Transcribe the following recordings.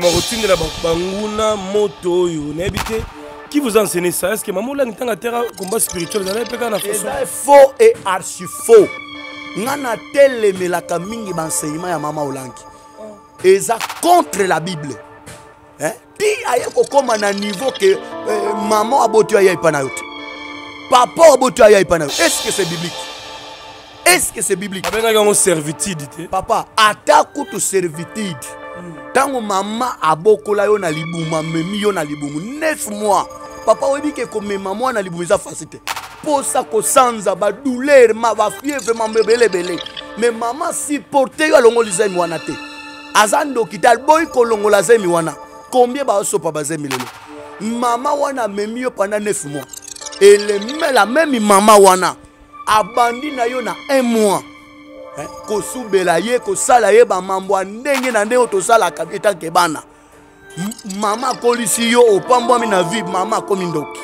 bakotindela banguna moto oyo nayebi te. Qui vous a enseigné ça? Est ce que mama olangi ntango atera combat spirituel ezalaki mpe kaka na eza faux et archi faux. Nga natelemelaka mingi baenseignement ya mama olangi eza contre la bible. Ti aye kokóma na niveau ke eh, mama aboti aya epa na yo te. Papa aboti aya epa na yo. Est ce que c'est biblique? Est ce que c'est biblique? Abengaki yango servitude te. Papa ata kutu servitude ntango mama abokola yo na libumu amemi yo na libumu 9 mois papa oyebi ke komema mwana na libumu eza fasi te. Mposa kosanza badouleur ma bafievre mambo ebelebele me mama supporte yo alongoli zemi wana te. Aza ndoki te aboyi kolongola zemi wana. Combien baosopa bazemi lelo? Mama wana amemi yo pendant 9 mois. Elemela memi mama wana. Abandi na yo na 1 mois Eh, kosubela ye kosala ye bamambo ya ndenge na ndenge oyo tosalaka etanke bana. Mama akolisi yo opambwami na vie mama akomi ndoki.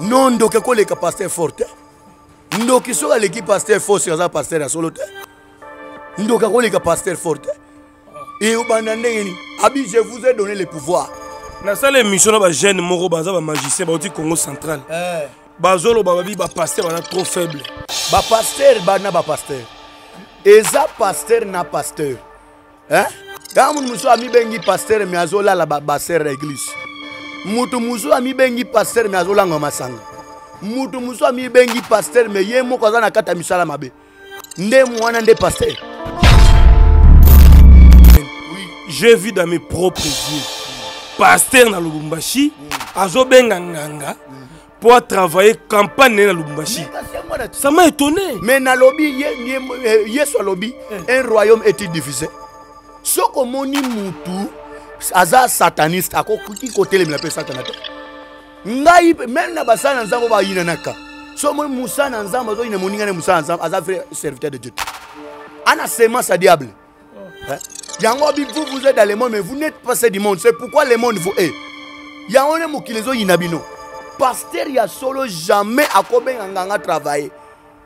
No ndoki ekoleka paster fort te ndoki soki aleki paster fort soki aza paster ya solo te. Ndoki akoleka paster fort te eyobanda ndenge nini? Abi je vous ai donné le pouvoir. Nasala émission na bajeune moko baza bamagicien bauti congo central bazoloba babi bapaster baza trop faible. Bapaster bana bapaster eza paster na paster eh? kaka mutu mosusu amibengi paster me azolala ba- baser ya eglise mutu mosusu amibengi paster me azolanga masanga mutu mosusu amibengi paster me ye moko aza na kati ya misala mabe. Nde mwana nde paster j'ai vu dans mes propres yeux. Paster na lubumbashi azobenga nganga mpo atravaille campagne na lubumbashi. Ça m'a étonné. Me nalobi ye- ye- eh, yesu alobi un royaume est-il divisé? Soki omoni mutu aza sataniste akoki kotelemela mpe satana te. Ngai meme na basala na nzambe oyo bayinanaka so omoni mosala na nzambe azoyina moningane mosala na nzambe aza vrai serviteur de dieu. Te ana semence à diable. Hein? yango bi vous vous êtes dans le monde mais vous n'êtes pas ceux du monde. C'est pourquoi le monde vous est yango nde mokili ezoyina bino paster ya solo jamais akobenga nganga travailler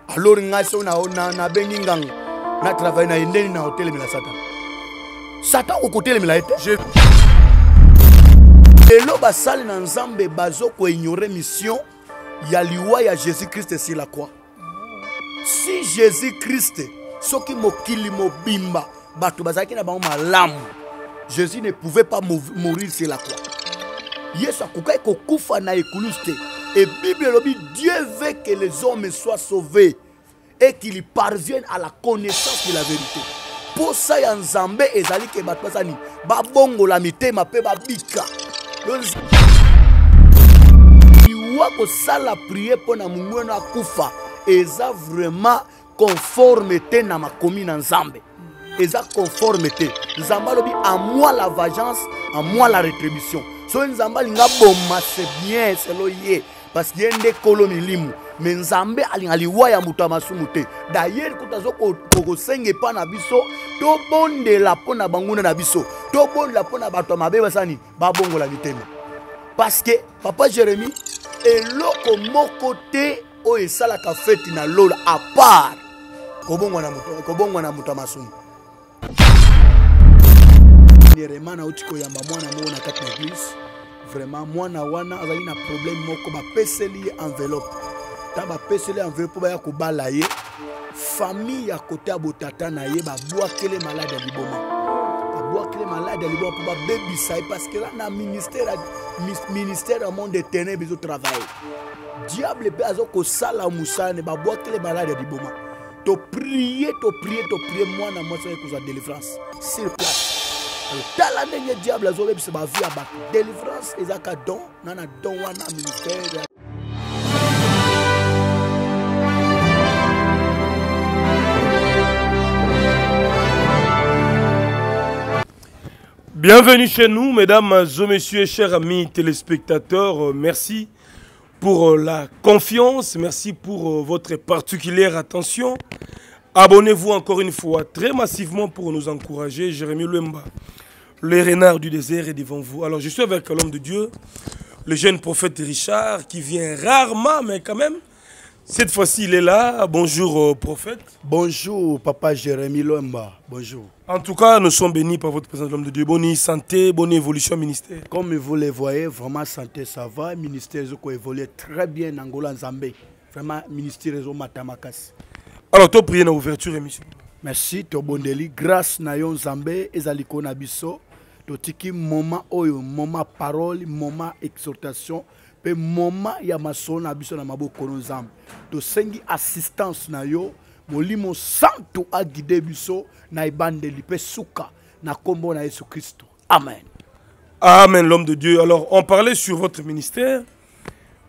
alors ngai so nabengi na, nabengi nganga na travaille na ye ndeni na kotelemela satan. Satan okotelemela ye te Je- lelo basali na nzambe bazokoignore mission ya liwa ya jésus christ sur la croix. Si jésus christ soki mokili mobimba bato bazalaki na bango malamu jésus ne pouvait pas mou- mourir sur la croix yesu akokaki kokufa na ekulusu te. Et bible elobi dieu veut que les hommes soient sauvés et qu'ils parviennent à la connaissance de la vérité. Posa ya nzambe ezali ke bato bazani babongola mitema mpe babika. Liwa kosala prie mpo na mongweno akufa eza vraiment conforme te na makomi na nzambe eza conforme te. Nzambe alobi à moi la vengeance à moi la rétribution soki nzambe alingi aboma c'est bien selo ye. Parce que ye nde kolo milimu me nzambe alinga liwa ya moto ya masumu te. Dayer kuta azo ko- ko- kosenga epa na biso tobondela mpo na banguna na biso. Tobondela mpo na bato ya mabe basani babongola mitema parce que papa jérémi eloko moko te oyo esalaka feti na lola à part kobongwa na moto- kobongwa na moto ya masumu dernièrement nauti koyamba mwana moko na kati na église vraiment mwana wana azali na problème moko bapeseli ye enveloppe. Ntango bapeseli enveloppe mpo baya kobala ye famille ya kote ya botata na ye babwakele malade ya liboma. Babwakele malade ya liboma mpo babebisa ye parce que la na ministère ministère ya monde éternel bezotravaille diable mpe aza kosala mosala ne babwakele malade ya liboma. Toprie toprie toprie mwana mwasi aye kozwa délivrance. Sur place Bienvenue chez nous, mesdames et messieurs, chers amis téléspectateurs. Euh, Merci pour euh, la confiance, merci pour euh, votre particulière attention. Abonnez-vous encore une fois très massivement pour nous encourager. Jérémy Lemba, le renard du désert est devant vous. Alors je suis avec l'homme de Dieu, le jeune prophète Richard, qui vient rarement, mais quand même, Cette fois-ci, il est là. Bonjour, euh, prophète. Bonjour, papa Jérémy Lomba. Bonjour. En tout cas, nous sommes bénis par votre présence, l'homme de Dieu. Bonne santé, bonne évolution ministère. Comme vous le voyez, vraiment santé, ça va. Ministère évolue très bien en Angola, Zambé. Vraiment, ministère Matamakas. Alors, tu prier dans l'ouverture émission. Merci, Tobondeli. Grâce na yon Zambé, ezaliko na biso. Totiki moment oyo, moment parole, moment exhortation. mpe moma ya masolo na biso na maboko no nzambe tosengi assistance na yo molimo santo aguide biso na ebandeli mpe suka na nkombo na yesu kristo amen amen l'homme de dieu alors on parlait sur votre ministère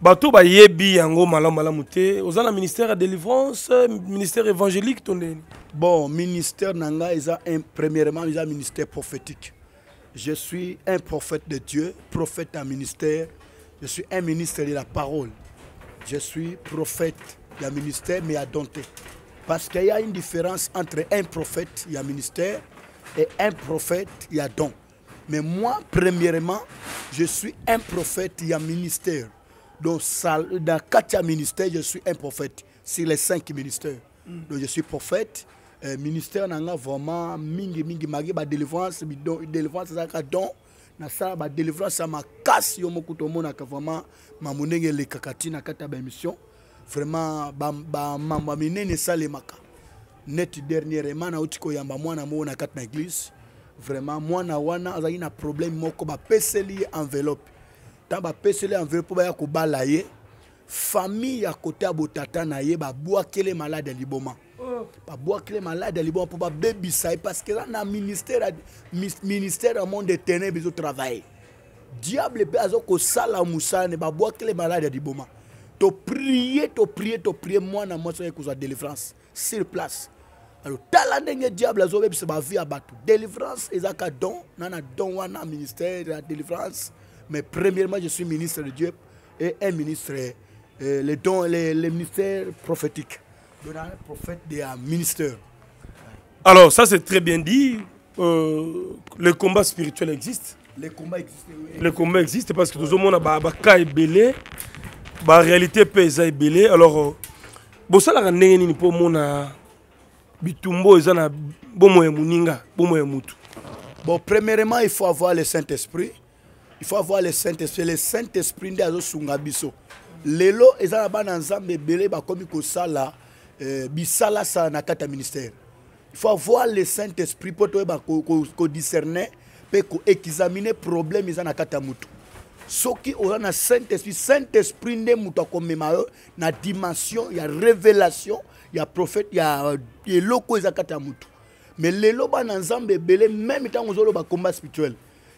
bato bayebi yango malamu malamu te oza na ministère ya délivrance ministère évangélique to ndeni bon ministère na ngai eza premièrement eza ministère prophétique je suis un prophète de dieu prophète en ministère je suis un ministre de la parole. Je suis prophète du ministère, mais à dompter. Parce qu'il y a une différence entre un prophète, il y a ministère, et un prophète, il y a don. Mais moi, premièrement, je suis un prophète, il y a ministère. Donc, dans quatre ministères, je suis un prophète. Sur les cinq ministères. Donc, je suis prophète. Euh, ministère, n'a vraiment mingi mingi magi ba délivrance, délivrance, ça don nasala badelivrance ya makasi yo moko tomonaka vraiment mambo ndenge elekaka ntina kati ya baémission vraiment bamambo ya minene esalemaka neti dernièrement nauti koyamba mwana moko na kati na église vraiment mwana wana azalaki na problème moko bapeseli ye enveloppe ntango bapeseli enveloppe baya kobala ye. Famille ya kote ya botata na ye babwakele malade ya liboma. Babwakile malade ya liboma mpo babebisa ye parce que eza na ministère ministère ya monde ténèbre ezotravaille diable mpe azokosala mosala ne babwakile malade ya liboma. Toprie toprie toprie mwana mwasi oyo ekozwa délivrance sur place. Alors tala ndenge diable azobebisa bavie ya bato. Délivrance ezaka don nana don wana ministère ya délivrance mais premièrement je suis ministre de dieu et un ministre euh, le don le, le ministère prophétique un prophète de un ministère. Alors, ça c'est très bien dit. Euh, le combat spirituel existe. Le combat existe. Oui. Le combat existe parce que tout le monde a un cas belé, la réalité est belé. Alors, bon ça la ndenge nini po mona bitumbo ya muninga, bomo ya mutu. Bon, premièrement, il faut avoir le Saint-Esprit. Il faut avoir le Saint-Esprit. Le Saint-Esprit nde azosunga biso. lelo eza na bana nzambe ebele bakomi kosala euh, bisala sala na kati ya ministère il faut avoir le saint esprit mpo toyeba kodiscerne mpe koexamine problème eza na kati ya motu soki oza na saint esprit saint esprit nde moto akomema yo na dimension ya révélation ya prophète ya eloko eza kati ya motu mais lelo bana nzambe ebele meme ntango ozoloba combat spirituel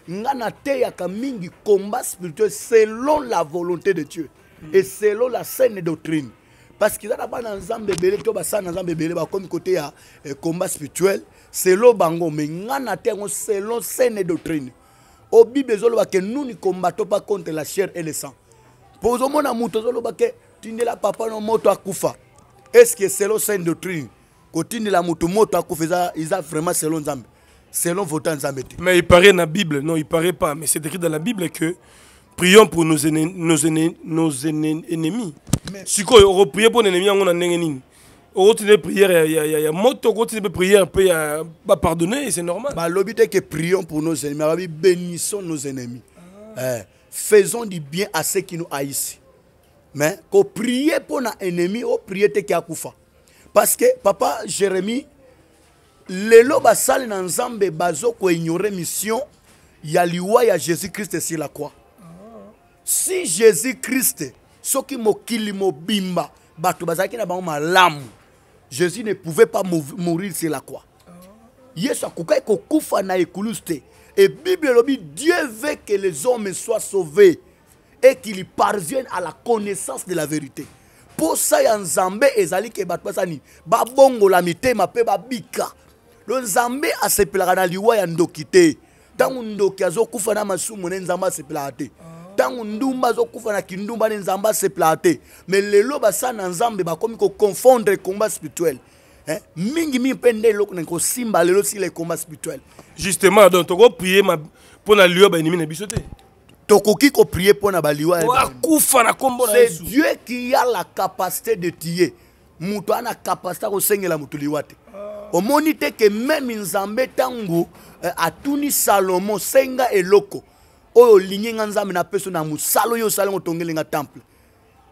nga nateyaka mingi combat spirituel selon la volonté de dieu et selon la saine doctrine. Parce que eza na bana nzambe ebele to basala na nzambe ebele bakomi kote ya eh, combat spirituel selo bango me nga na te yango selon saine doctrine. O bible ezoloba ke nous ne combattons pas contre la chair et le sang. Mpo ozomona moto ozoloba ke tindela papa no moto akufa est ce que selon saine doctrine? Kotindela moto moto akufa eza, eza vraiment selon nzambe selon vota nzambe te. Mais il paraît na bible non il paraît pas mais c'est écrit dans la bible que prions pour nos, aînés, nos, aînés, nos ennemis. Sikoyo okoprie mpo na ennemi yango na ndenge nini? Okotinde prière ya, ya, ya, ya moto okotinde mpe prière mpe ya bapardonner c'est normal. Balobi te ke prions pour nos ennemis. Babi bénissons nos ennemis. Ah. eh, faisons du bien à ceux qui nous haïssent. Mais koprie mpo na ennemi oprie te ke akufa parce que papa jérémie lelo basali na nzambe bazokoignore mission ya liwa ya jésus christ sur la croix. Si jésus christ soki mokili mobimba bato bazalaki na bango malamu jésus ne pouvait pas mourir sur la croix. Yesu akokaki kokufa na ekulusu et bible dieu veut que les hommes soient sauvés et qu'ils parviennent à la connaissance de la vérité. Posa ya nzambe ezali ke bato basani babongola mitema mpe babika lo nzambe asepelaka na liwa ya ndoki te. Ntango ndoki azokufa na masumu ne nzambe asepelaka te. Ntango ndumba azokufa na kindumba nde nzambe asepelaka te. Me lelo basala na nzambe bakomi koconfondre combat spirituel. Eh? mingi mingi mpe nde eloko na kosimba lelo sila combat spirituel. Justement donc tokoprie mpo na liyo baennemi na biso te? Tokoki koprie mpo na baliwa akufa na kombo na yesu. Dieu qui a la capacité de tuer moto ana capacité akosengela moto liwa te omoni te ke meme nzambe ntango eh, atuni salomo senga eloko. Oyo olingi nga nzambe napeso na mosala oyo osalango otongelenga temple.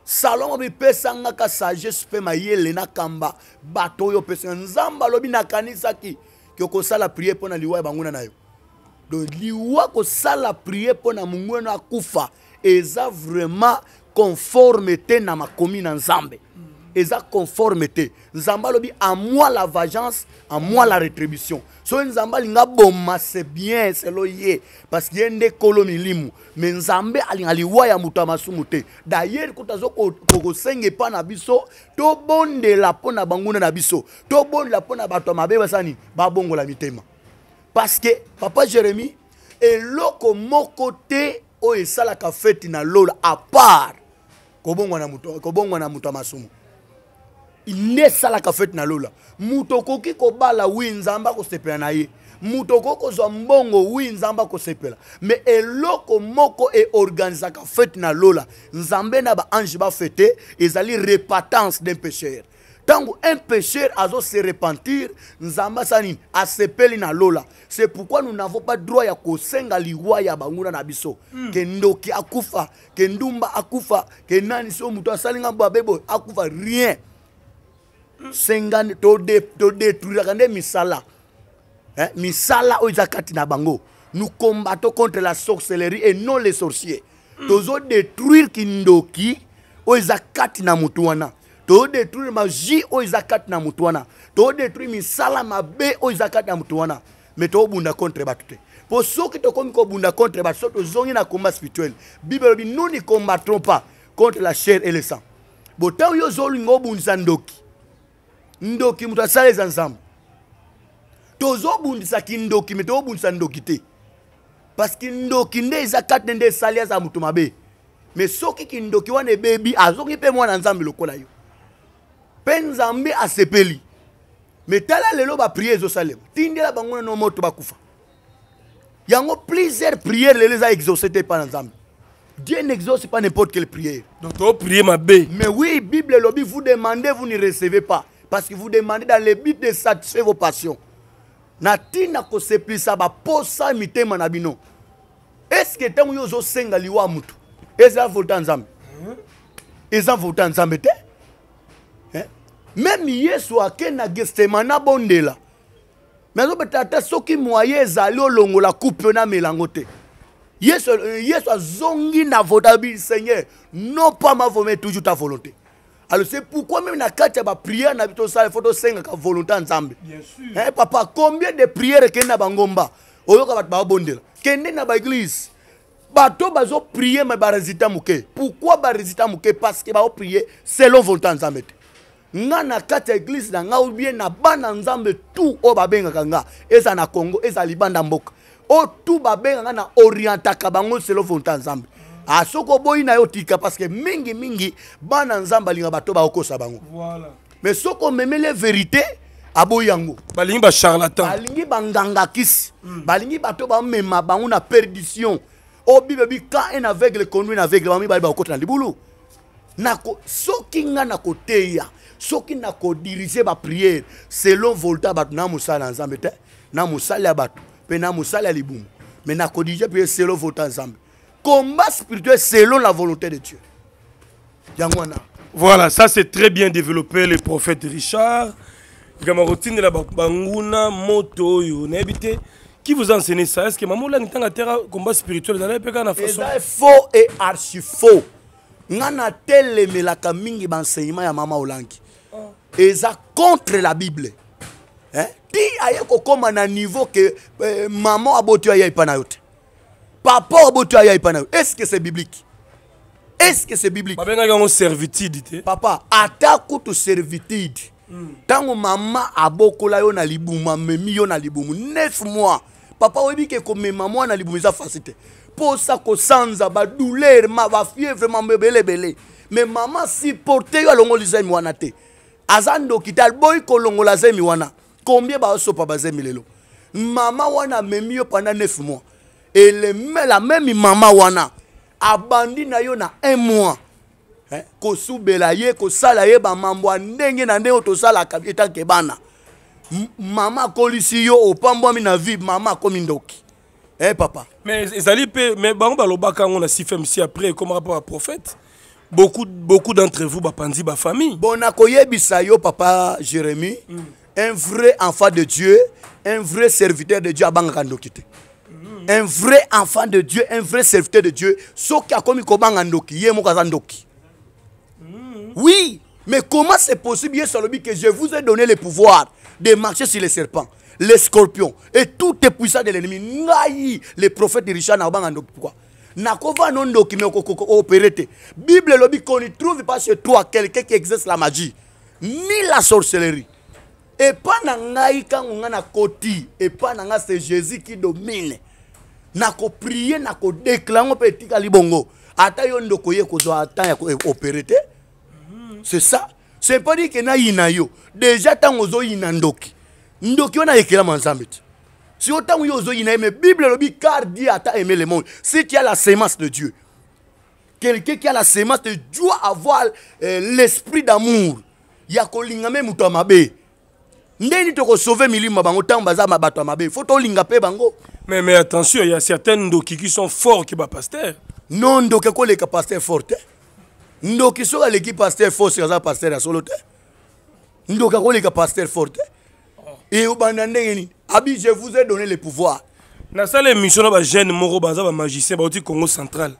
Salomo bipesangaka sagesse mpe mayele nakamba bato oyo opesanga nzambe alobi nakanisaki ke okosala priere mpo na liwa ya banguna na yo. Donc liwa kosala priere mpo na mongweno akufa eza vraiment conforme te na makomi na nzambe eza conforme te. Nzambe à moi la vengeance à moi la rétribution. Soki nzambe alinga boma c'est bien selo ye. Parce que ye nde kolo milimu. Me nzambe alinga liwa ya moto biso tobondela na banguna na biso. Tobondela mpo na bato mitema. Parce que papa jérémi eloko moko te oyo esalaka feti na lola à part kobongwa na moto masumu nde esalaka fete na lola. Moto okoki kobala wi nzambe akosepela na ye. Moto okoki kozwa mbongo wi nzambe akosepela me eloko moko eorganisaka fete na lola nzambe na baange bafete ezali repatance d'un pécheur ntango un pécheur azose repentir nzambe asala nini? Asepeli na lola. C'est pourquoi nous n'avons pas droit ya kosenga liwa ya banguna na biso. Mm. ke ndoki akufa ke ndumba akufa ke nani? So moto asalinga babebo akufa rien sengani todétruiraka nde misala. Eh? misala oyo eza kati na bango. Nous combattons contre la sorcellerie et non les sorciers. Tozodétruire kindoki oyo eza kati na motu wana. Tozodétruire magie oyo eza kati na motu wana. Tozodétruire misala mabe oyo eza kati na motu wana. Me tozobunda contre bato te. Mpo soki tokomi kobunda contre bato so tozongi na combat spirituel bible elobi nous ne combattrons pas contre la chair et le sang. Botango yo ozolinga obundisa ndoki ndoki moto asala eza nzambe. Tozobundisaki ndoki me tozobundisa ndoki te. Parceke ndoki nde eza kati nde esali aza moto mabe. Me soki kindoki wana ebebi azoki mpe mwana nzambe lokola yo. Mpe nzambe asepeli. Me tala lelo bapriere ezosalema. Tindela bango nano moto bakufa. Yango plusieurs priere lelo eza exaucé te epa na nzambe. Dieu n'exauce pas n'importe quelle prière. Donc toprie mabe Mais oui, Bible lobby, vous demandez, vous ne recevez pas. Parce que vous demandez dans le but de satisfaire vos passions. natina kosepelisa baposa mitema na bino. Eske ntango yo ozosenga liwa mutu? Eza volta nzambe eza volta nzambe te? Eh? meme yesu ake na gestemana abondela me azobeta ata soki mwaye ezali olongola coupe oyo namelango te. Yesu, yesu azongi na volonté abi seigneur. Non pas ma volonté toujours ta volonté alors c'est pourquoi même na kati ya bapriere na biso tosala fo tosengaka volonté ya nzambe. Bien eh, papa combien de priere ekende na bangomba? Oyoka bato babondela kende na baeglise bato bazoprie me baresultat moke pourquoi baresultat moke parce que baoprie selon volonté ya nzambe te. Nga na kati ya eglise na nga obie na bana nzambe tu oyo babengaka nga eza na congo eza libanda mboka. Oyo tu babengaka nga na orientaka bango selon volonté ya nzambe ah, soki oboyi na yo tika parce que mingimingi bana nzambe alinga bato baokosa bango. Voilà. mais soki omemeli vérité aboyi yango. Balingi bacharlatan balingi banganga kisi. Balingi bato bamema bango na perdition. Oyo bible bi quand un aveugle conduit un aveugle bamibali bakokota na libulu. Nako soki nga nakoteya soki nakodirige bapriere selon volonté ya bato na mosala ya nzambe te na mosala ya bato mpe na mosala ya libumu. Mais nakodirige priere selon volonté ya nzambe combat spirituel selon la volonté de dieu. Yango wana Voilà, ça c'est très bien développé, le prophète Richard. Gamarotine de la Banguna, Moto. Qui vous a enseigné ça? Est-ce que maman là n'était terre combat spirituel dans na façon faux et archi faux. Nga natelemelaka mingi baenseignement ya mama olangi. Eza contre la bible. Eh? ti aye kokóma na niveau ke eh, mama aboti oyo aya te papa aboti oyo aya epa na yo est ce que c'est biblique? Est ce que c'est biblique? Babengaki yango servitude te. Papa ata kutu servitude. Ntango mama abokola yo na libumu amemi yo na libumu neuf mois. Papa oyebi ke komema mwana na libumu eza fasi te. Mposa kosanza badouleur ma bafievre mambo ebelebele me mama supporte yo alongoli zemi wana te. Aza ndoki te aboyi kolongola zemi wana. Combien baosopa bazemi lelo? Mama wana amemi yo pendant neuf mois eleme la meme mama wana. Abandi na yo na un mois. Eh, kosubela ye kosala ye bamambo ya ndenge na ndenge oyo tosalaka etanke bana mama akolisi yo opambwami na vie mama akomi ndoki. Eh, papa? Mais ezali mpe mais bango balobaka yango na cfmc après ekomaka mpo baprophète beaucoup, beaucoup d'entre vous bapanzi bafamille bon nakoyebisa yo papa jérémi mm. un vrai enfant de dieu un vrai serviteur de dieu abangaka ndoki te. Un vrai enfant de dieu un vrai serviteur de dieu. Soki akomi kobanga ndoki ye moko aza ndoki. Mm. oui mais comment c'est possible? Yesu alobi que je vous ai donné le pouvoir de marcher sur les serpents les scorpions et tout est puissant de l'ennemi. Ngai le prophète richard nakobanga ndoki. Pourquoi? Nakova no ndoki me te bible elobi qu'on ne trouve pas chez toi quelqu'un qui exerce la magie ni la sorcellerie. Epa na ngai ntango ngai nakoti epa na ngai c'est jésus qui domine nakoprie nakodekla yango mpe etikali bongo ata yo ndoko ye kozwa ata ya opéré te c'est ça. C'est pas dire ke nayina yo. Déjà ntango ozoyina ndoki. Ndoki oyo nayekelama nzambe si otango yo ozoyina ye mais bible elobi car dieu aimé le monde. Si tu as la sémence de dieu quelqu'un qui a la sémence de doit avoir euh, l'esprit d'amour. Ya kolinga me moto ya mabe. Ndeni tokosauve milimo bango ntango baza bato ya mabe. Bango mais, mais attention il y a certains ndoki qui sont forts que bapaster non ndoki ekoleka paster fort te ndoki soki aleki paster fort soki aza paster ya solo te ndoki akoleka paster fort te e obanda ndenge nini abi je vous ai donné le pouvoir. Émission na bajeune moko baza bamagicien bauti congo central.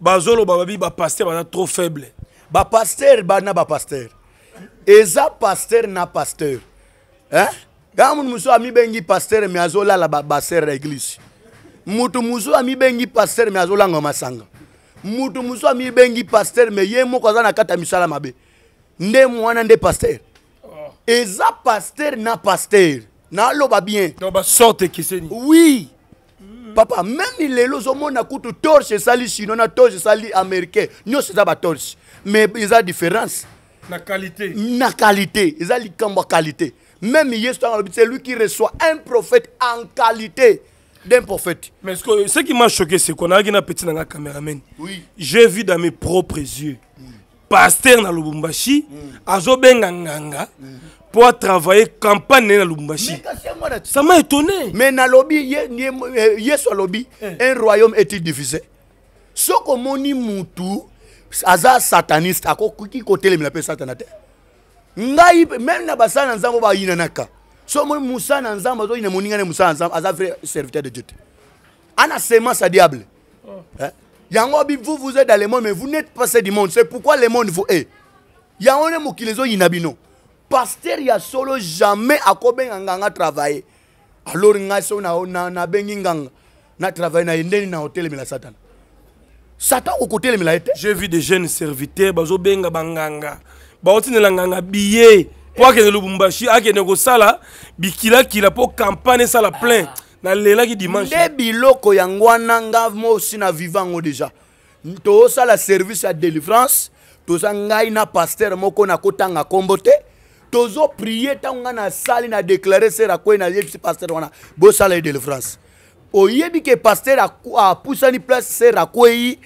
Bazoloba babi bapaster baza trop faible. Bapaster bana bapaster eza paster na paster eh? Kaka mutu mosusu amibengi paster me azolala ba- baser ya eglise. Mutu mosusu amibengi paster me azolanga masanga. Mutu mosusu amibengi paster me ye moko aza na kati ya misala mabe. Nde mwana nde paster eza paster na paster naloba bien. Oui. Papa meme lelo ozomona kutu torche esali chino na torche esali américain. Nyonso eza batorche mais eza différence. Na qualité. Na qualité. Eza likambo ya qualité même alobi c'est lui qui reçoit un prophète en qualité d'un prophète. Mais ce, que, ce qui m'a choqué c'est qu'on a na petit nanga caméraman. Oui. J'ai vu dans mes propres yeux. Paster na lubumbashi azobenga nganga mpo atravaille campagne na lubumbashi. Ça m'a étonné. Mais nalobi ye- ye- eh, alobi un royaume est-il divisé? Soki omoni mutu aza sataniste akoki kotelemela mpe satana te ngai meme na basala na nzambe bayinanaka. So omoni mosala na nzambe azoyina moninga ne mosala na nzambe aza vrai serviteur de dieu te. Ana sémence ya diable. Hein? yango abi vous vous êtes dans le monde mais vous n'êtes pas ceux du monde. C'est pourquoi le monde vous est yango nde mokili ezoyina bino. Paster ya solo jamais akobenga nganga travailler. Alors ngai so nabengi na, nabengi nganga na travaille na ye ndeni na hotelemela satana satan okotelemela ye te. J'ai vu des jeunes serviteurs bazobenga banganga baotindela nganga biye mpo akende lubumbashi akende kosala bikilakila mpo campagne esala plein. Nalelaki dimanche. Nde biloko yango wana nga mosi na vivango deja tosala service ya délivrance toza ngai na paster moko nakotanga nkombo te. Tozoprie ntango ngai nasali na déclare ser akwei nayebisi paster wana bosala ye délivrance. Oyebi ke paster apusani place ser akwei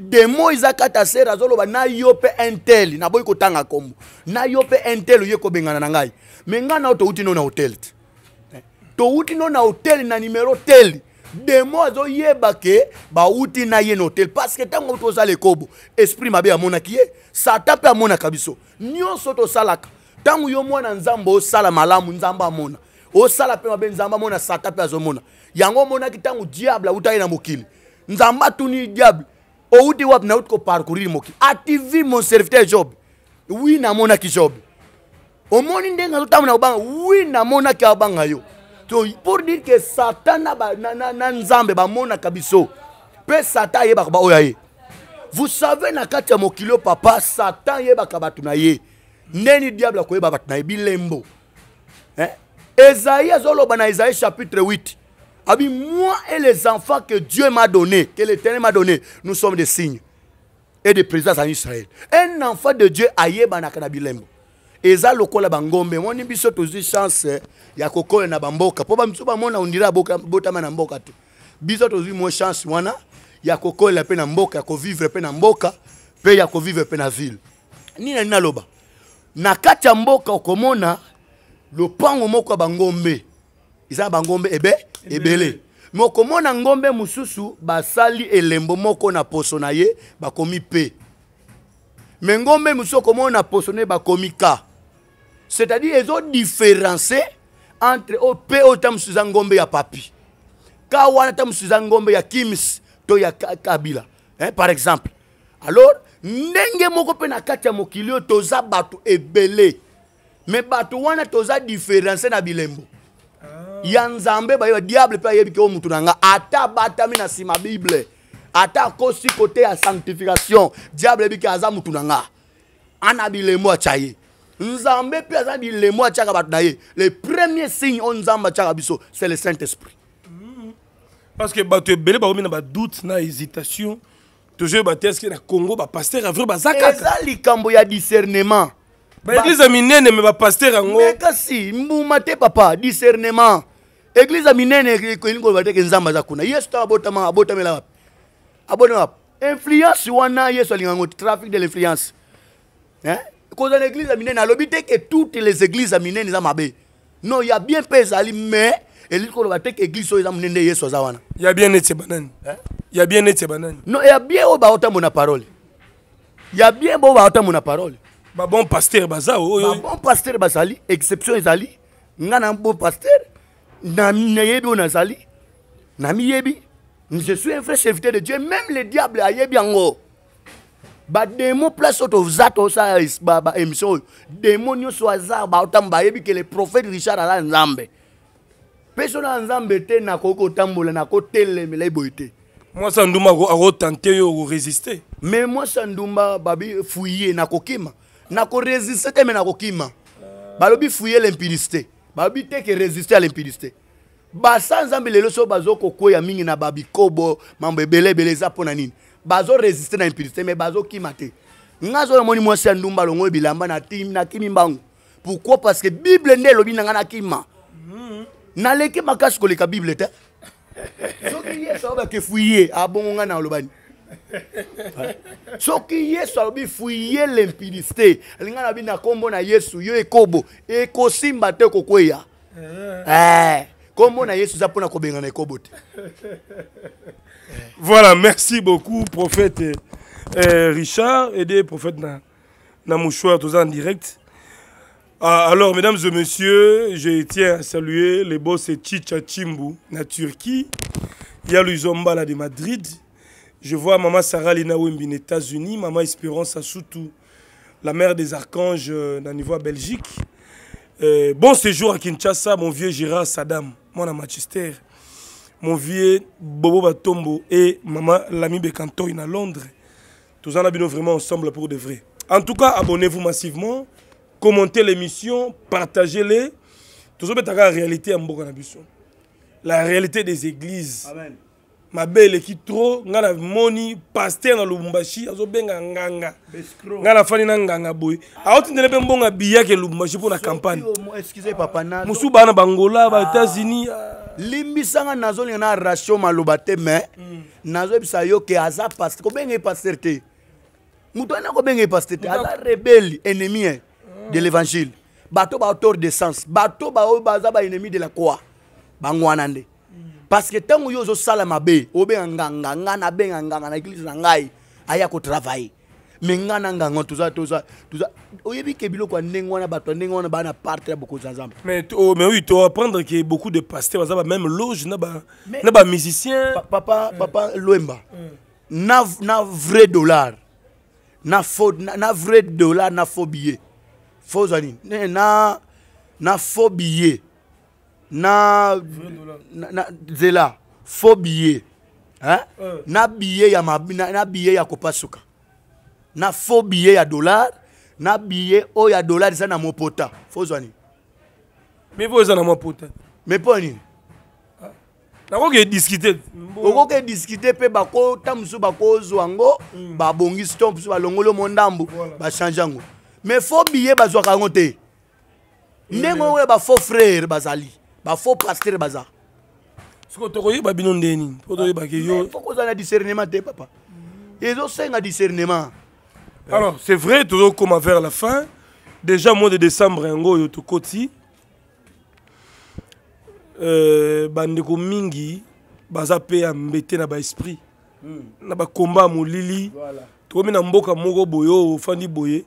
demo eza kati ya ser azoloba na yo mpe intel naboyi kotanga nkombo na yo mpe intel oye kobengana na ngai me ngai nao touti no na hotel te touti no na hotel na numero tel. Demo azoyeba ke bauti na ye na hotel parce que ntango tozala ekobo esprit mabe amonaki ye satan mpe amonaka biso nyonso tosalaka ntango yo mwana nzambe osala malamu nzambe amona osala mpe mabe nzambe amona satan mpe azomona yango omonaki ntango diable auta ye na mokili nzambe atuni diable outi wapi nauti koparcourir mokili ativi mon serviteur job. Wi namonaki job. Omoni ndenge azotambola kobanga wi namonaki abanga yo. To pour dire que satan na, ba, na, na, na nzambe bamonaka biso mpe satan ayebaka baoyo ye. Vous savez na kati ya mokili oyo papa satan ayebaka bato na ye. Ndeni diable akoyeba bato na ye bilembo. Hein? esaïe azoloba na esaïe chapitre 8 abi moi et les enfants que dieu m'a donné que l'éternel m'a donné nous sommes des signes et des présences en israël. Un enfant de dieu ayebanaka na bilembo eza lokola bangombe moni biso tozwi chance ya kokola na bamboka. Mpo bamiso bamona ondira botama na mboka te biso tozwi chance wana ya kokolela mpe na ya kovivre mpe ya kovivre mpe na ville. Naloba na mboka okomona lopango moko bangombe eza na bangombe ebe ebele. Me okomona ngombe mosusu basali elembo moko na poso na ye bakomi pe. Me ngombe mosusu okomona na poso na ye bakomi ka. C'est-à-dire ezodifférence entre oyo pe oyo ta mosusu eza ngombe ya papi. Ka wana ta mosusu eza ngombe ya kims to ya Ka- kabila. Hein, par exemple. Alors ndenge moko mpe na kati ya mokili oyo toza bato ebele. Me bato wana toza différence na bilembo ya nzambe bayeba diable mpe ayebi ke oyo mutu na nga ata abatami na nsima bible. Ata akosi kote ya sanctification. Diable ayebi ke aza mutu na nga ana bilembo atya ye nzambe mpe aza bilembo atyaka bato na ye. Le premier signe oyo nzambe atyaka biso c'est le saint esprit parce que bato ebele bakomi na badoute na hésitation. Tozoyeba te eske na congo bapaster avrai baza kaka eza likambo ya discernement baeglize ya minene me bapaster yango. Kasi mbuma te papa discernement. Eglize minene ekolingi koloba teke nzambe aza kuna. Yesu ntango abotama abotamela wapi? Abotama wapi? Influence wana yesu alingango trafic de l'influence. Hein? kozala na église ya minene alobi te ke toutes les églises ya minene eza mabe. Non ya bien mpe ezali mais elingi koloba te ke église oyo eza monene nde yesu aza wana. Ya bien neti banani. Hein? ya bien neti banani. Non ya bien oyo baotambo na parole. Ya bien bo baotambo na parole babon paster baza oyo babon paster bazali exception ezali. Nga na bon paster na- nayebi oyo nazali namiyebi je suis un vrai serviteur de dieu même le diable ayebi yango. Bademo place oyo toza tosala es- ba- ba émission oyo. Demo nyonso aza baotambo bayebi ke le prophète richard aza nzambe. Mpe so na nzambe te nakoki kotambola nakotelemela eboye te. Mwasi nduma akotante yo koresiste me mwasi ya ndumba babi fuye nakokima nakoresiste te me nakokima. Balobi fuye l'impudicité balobi te ke resiste à l'impudicité basa nzambe lelo so bazokokwea mingi na babikobo mambo ebele ebele eza mpo na nini bazoresiste na impudicité me bazokima te. Nga zo namoni mwasi ya ndumba alongo bilamba nakimi mbangu. Pourquoi? Parce que bible nde elobi na nga nakima naleki makasi koleka bible te. Soki yesu alobaki fuye abongo nga na olobani soki yesu alobi fuye l'impudicité alinga na bi na nkombo na yesu yo ekobo ekosimba te kokweya Eh, nkombo na yesu eza mpona kobengana ekobo te Voilà, merci beaucoup, prophète euh, Richard, aidé prophète na, na mouchoir, tous en direct. Ah, alors, mesdames et messieurs, je tiens à saluer les boss Chicha Chimbu, na Turquie. Il y a Luzomba là de Madrid. Je vois maman Sarah Lina Wembi, aux États-Unis, maman Espérance Assoutou, la mère des archanges, euh, dans le niveau à Belgique. Euh, bon séjour à Kinshasa, mon vieux Gérard Saddam, moi à Manchester mon vieux Bobo Batombo et maman Lami Bekantoy à Londres. Tous en vraiment ensemble pour de vrai. En tout cas, abonnez-vous massivement, commentez l'émission, partagez-les. La réalité en Nabusso. La réalité des églises. Ma belle qui trop, ngana moni pasteur na Lubumbashi, azo benga nganga. Ngana fani na nganga boy. Aoti ndele pe mbonga biyake Lubumbashi pour la campagne. nazo Musu bana bangola ba États-Unis. ah. limbisanga nazolinga na ratio maloba te me nazoyebisa yo ke aza paster kobenga ye paster te moto ana kobenga ye paster te aza rebelle ennemi eh, de l'évangile bato baauteur de sens bato baoyo baza baennemi de la croix bango wana nde parce que ntango yo ozosala mabe obenga nganga nga nabenga nganga na eglise na ngai aya kotravaille. Me nga na nganga toza toza toza oyebi ke biloko ya ndenge wana bato ya ndenge wana baa na parte ya bokonzi ya nzambe. Mais, t- oh, mais oui, tu vas apprendre que beaucoup de pasteurs, ils ont même loge, na ba, Mais- na ba musiciens. Pa- papa papa lwemba na, na vrai dollar na, vrai dollar na faux billet. Faux zwa nini na faux billet na, na, na nzela faux billet hein? Euh. na billet ya, mabi- na, na billet ya kopasuka. Na faux billet ya dollar na billet oyo ya dollar eza na mopota. Faux zwa nini? Avez mon pote. mais mpo nini? Nakoki discuter. Okoki ediskute mpe bakota mosusu bakozwa yango babongisi to mosusu balongoli mo ndambu bachange yango. Mais fo biye bazwaka yango te. Ndenge oyo bafaux frère bazali bafaux paster baza siko tokoyeba bino ndeni po toyebake yo. Discernement te papa. Ezosenga discernement. Alors c'est vrai tozokoma vers la fin. Déjà mois de décembre yango oyo tokoti. Euh, bandeko mingi baza mpe ya mbete na baesprit na bakomba ya molili. Tokomi na mboka moko boye oyo ofandi boye.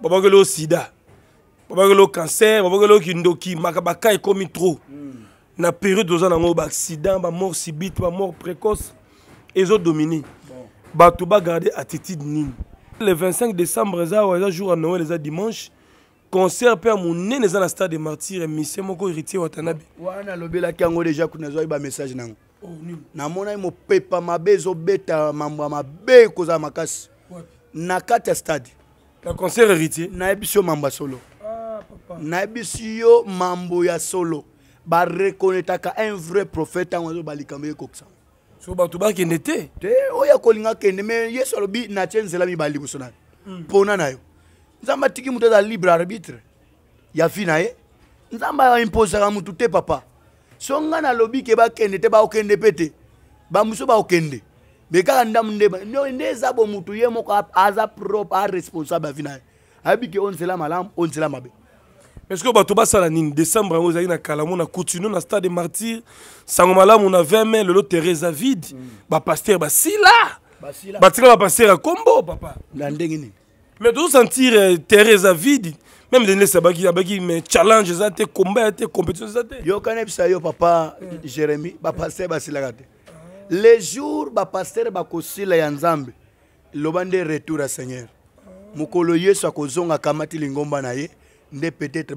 Babakeli o sida babakeli o cancer babakeli o kindoki maka baka ekomi trop. Na période toza nango baaccident bamort subite bamort précoce ezodomine bato bagarde attitude nini. Le 25 décembre eza awa eza jour ya noel eza dimanche. Concert mpe ya monene eza na stade de martyr misie moko héritier watanabe. Wana alobelaki yango deja kuna azwaki bamessage nango. Namonaki mopepa mabe ezobeta mambo ya mabe ekozala makasi. Na kati ya stade. Na concert héritier. Nayebisi yo mambo ya solo nayebisi yo mambo ya solo. Barekonetaka un vrai prophète ntango azo balikambo ekokisa so bato bakende te. Te oyo akolinga akende me yesu alobi natie nzela mibale liboso na ye mpona na yo. Nzambe atiki moto aza libre arbitre. Ya vi na ye. Nzambe aimposaka motu te papa. So nga nalobi ke bakende te baokende mpe te. Bamosusu baokende me kaka ndamu nde nde eza bo motu ye moko aza propre aresponsable ya vi na ye. Ayebi ke o nzela malamu o nzela mabe que bato basala nini? Décembre yango ezalaki na kalamu na coutuno na stade de martyr. Sango malamu na 20 mai lelo teresa vide. Bapaster basila. Batika bapaster ya kombo papa. Na ndenge nini? Mais tozosentir euh, teresa vide. Même denese abaki abaki mais challenge eza te combat ya te compétition eza te. Yokana bisa yo papa jérémi bapaster basilaka te. Le jour bapaster bakosila ya nzambe loba nde retour ya seigneur. Mokolo yesu akozonga akamati lingomba na ye nde peut-être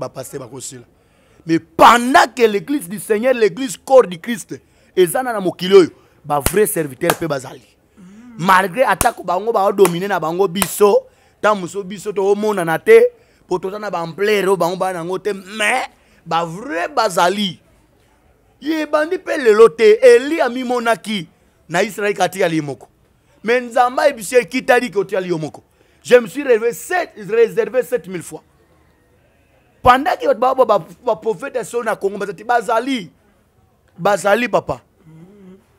mais pendant que l'église du seigneur l'église corps du christ eza na na mokili oyo bavrai serviteur mpe bazali. Malgré atako bango baodomine na bango biso ntango mosusu biso toomonana te mpo toza na baamplere oyo bango baa nango mais bazali. Ye ebandi mpe lelo te na israeli katikali ye moko me nzambe ayebisi ekitali ke otikali yo moko je me suis réservé 7, réservé 7000 fois pendant ke bato bao baprofete so na congo bazati bazali. Bazali papa.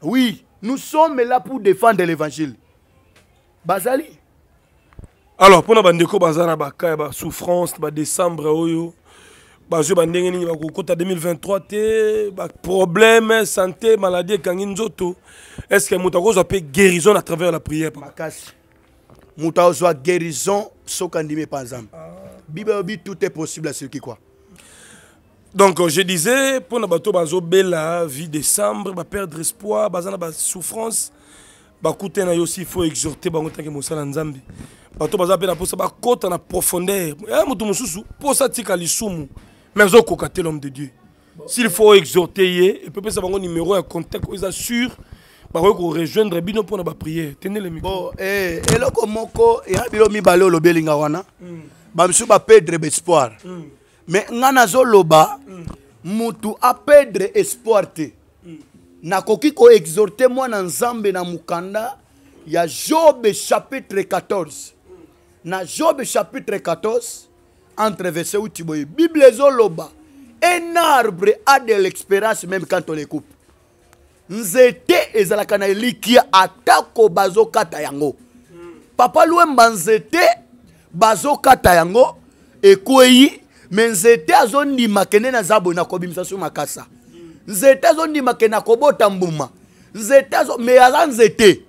Oui nous sommes là pour défendre l'évangile. Bazali. Alors mpona bandeko baza na baka ya basouffrance badécembre oyo bazwi bandenge nini bakokota 2023 te baproblème santé maladie ekangi nzoto. Est ce que moto akozwa mpe guérison à travers la prière makasi. Moto azwa guérison soki andimi epa nzambe bible elobi tout est possible à celui qui croit donc je disais mpona bato bazobela vie décembre baperdre espoir baza na basouffrance bakute na yo aussi il faut exhorter bango tanke mosala nzambe. Bato baza mpe na mposa bakota na profondeur. Ya moto mosusu mposa atika lisumu mais azokoka te l'homme de dieu. S'il faut exhorter ye pesa bango numéro ya contact eza sûr bakoki korejoindre bino mpona bapriere tenele micro. Bon eh, eloko moko eya bilo mibale olobelinga wana bamisusu bapedre baespoir me nga nazoloba mutu apedre espoir te. Nakoki koexhorte mwana nzambe na mokanda ya jobe chapitre 14 na jobe chapitre 14 entre verset uti boye bible ezoloba un arbre a de l'expérience même quand on le coupe. Nzete ezalaka na elikia atako bazokata yango. Papa lwemba nzete bazokata yango ekweyi me nzete azondima kende naza boye nakobimisa so makasa nzete azondima kende nakobota mbuma. Nzete azo me aza nzete.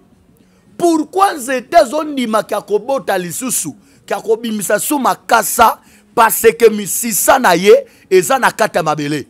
Pourkui nzete azondimaki akobota lisusu ke akobimisa so makasa parce ke misisa na ye eza na kati ya mabele.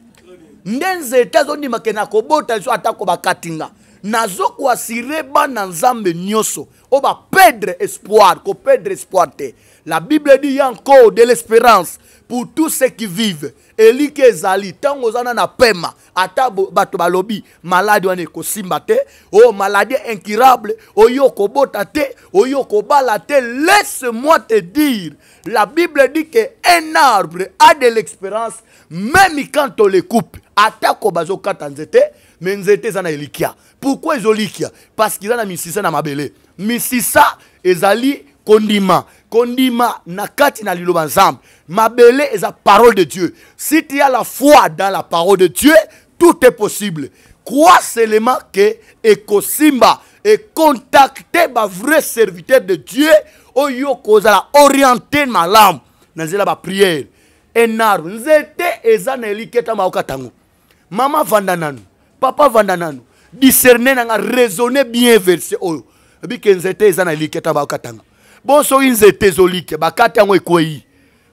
Nde nzete azondimake na kobota liso atako bakatinga nazokoasire bana nzambe nyonso oyo bapedre espoir kopedre espoir te. La bible dit encore de l'espérance pour tous ceux qui vivent. Eliki ezali ntango oza na na pema ata bato balobi maladi wana ekosimba te. Oyo maladi incurable oyo okobota te oyo okobala te. Laisse moi te dire la bible dit que un arbre a de l'expérience même quand on le coupe atako bazokata nzete me nzete eza na elikia. Pourkui ezolikia parce que eza na misisa na mabele. Misisa ezali kondima. Kondima na kati na liloba nzambe. Mabele eza parole de dieu. Si tu as la foi dans la parole de dieu tout est possible. Crois seulement que ekosimba econtacte bavrai serviteur de dieu. Oyo kozala orienté malamu na nzela bapriere enarbre nzete eza na eliketa maoka ntango mama vanda nanu papa vanda nanu discerne nanga raisonne bien verse oyo. Ebike nzete eza na eliketa maoka ntango bon soki nzete ezolike bakati yango ekwei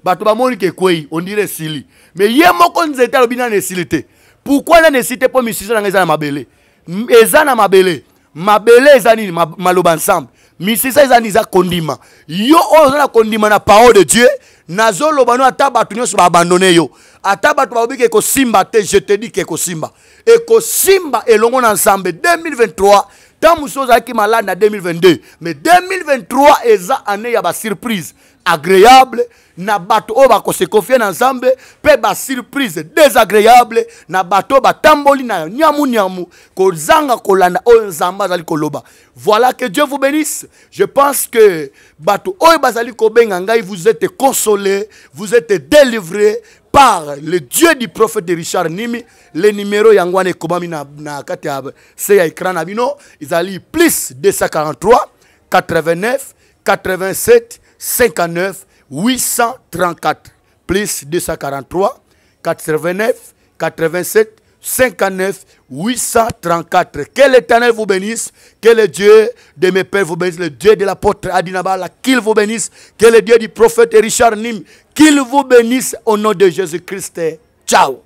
bato bamoni ke ekwei ondire esili. Me ye moko nzete alobi nani esili te? Pourkui nani esili te mpo misisa nanga eza na mabele? Eza na mabele. Mabele eza nini? Ma- maloba ensemble. Misisa eza nini? Eza kondima. Yo oyo oza na kondima na parole de dieu nazoloba no ata bato nyonso baabandone yo. Ata bato balobi ke ekosimba te je te di ke ekosimba ekosimba elongo na nzambe 2023 ntango mosusu ozalaki malade na 2022 mais 2023 eza année ya basurprise agréable na bato oyo bakose confie na nzambe mpe basurprise désagréable na bato oyo batamboli na nyamunyamu kozanga kolanda oyo nzambe azali koloba. Voilà que dieu vous bénisse. Je pense que bato oyo bazali kobenga ngai vous êtes consolé vous êtes délivré par le dieu du prophète de richard nimi. Le numéro yango wana ekomami na, na kati ya se ya écran na bino ezali plus 243 89 87 59 834 plus 243 89 87 59 834. Que l'éternel vous bénisse. Que le Dieu de mes pères vous bénisse. Le Dieu de l'apôtre Adinabala, qu'il vous bénisse. Que le Dieu du prophète Richard Nim, qu'il vous bénisse au nom de Jésus-Christ. Ciao.